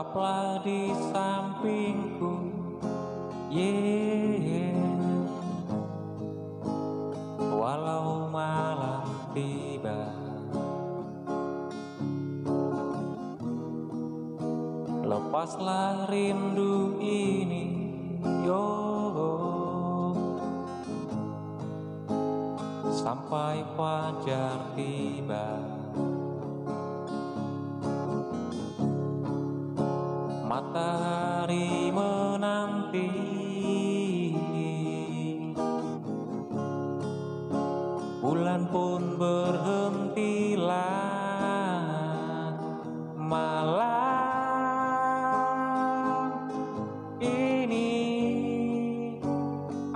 Tetaplah di sampingku Yeah. Walau malam tiba. Lepaslah rindu ini Yo. Sampai fajar tiba matahari menanti Bulan pun berhentilah. Malam ini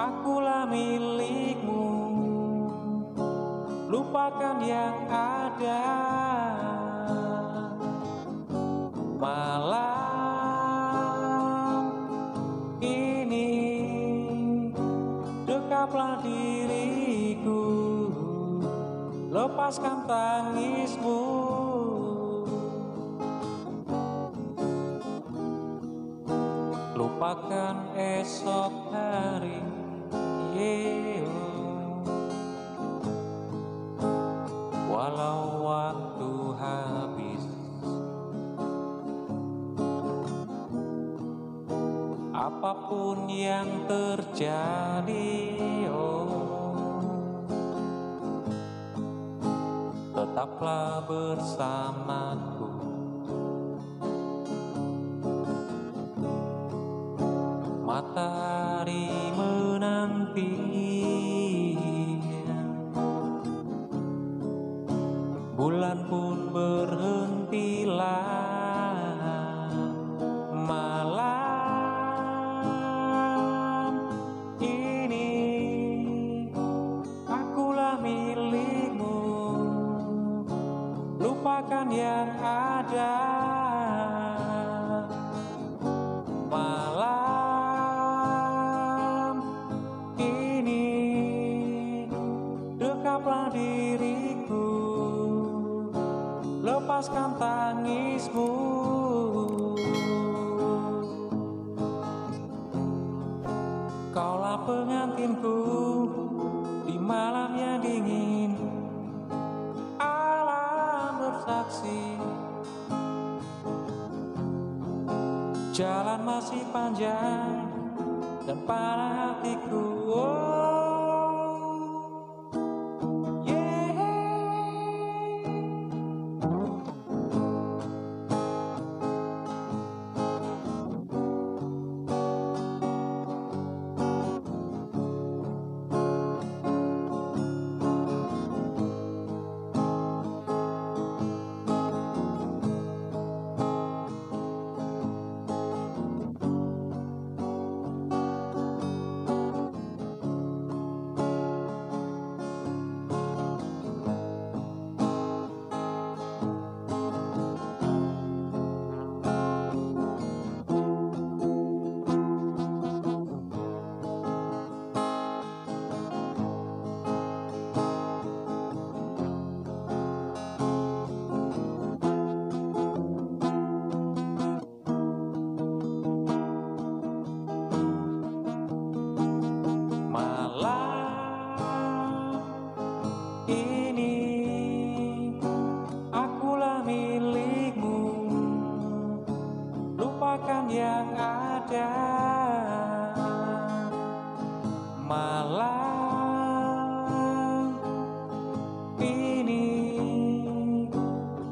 Akulah milikmu. Lupakan yang ada tangismu Lupakan esok hari yeah. Walau waktu habis. Apa pun yang terjadi oh tetaplah bersamaku. Matahari menanti bulan pun berhentilah lupakan yang ada Jalan masih panjang dan pada hatiku oh. Lupakan yang ada. Malam ini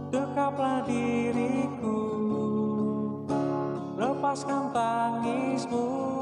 Dekaplah diriku. Lepaskan tangismu